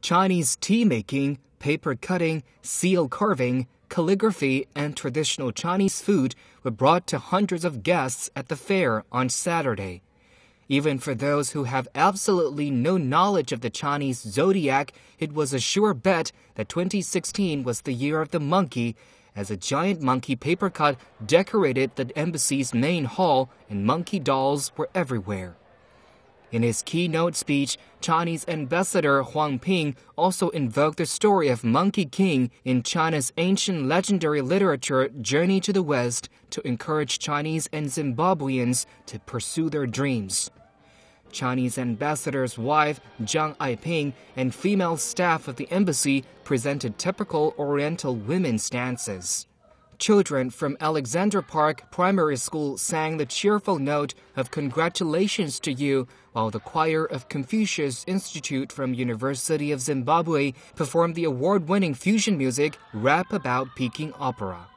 Chinese tea making, paper cutting, seal carving, calligraphy, and traditional Chinese food were brought to hundreds of guests at the fair on Saturday. Even for those who have absolutely no knowledge of the Chinese zodiac, it was a sure bet that 2016 was the year of the monkey, as a giant monkey paper cut decorated the embassy's main hall and monkey dolls were everywhere. In his keynote speech, Chinese Ambassador Huang Ping also invoked the story of Monkey King in China's ancient legendary literature Journey to the West to encourage Chinese and Zimbabweans to pursue their dreams. Chinese ambassador's wife, Zhang Aiping, and female staff of the embassy presented typical Oriental women's dances. Children from Alexandra Park Primary School sang the cheerful note of congratulations to you, while the choir of Confucius Institute from University of Zimbabwe performed the award-winning fusion music Rap About Peking Opera.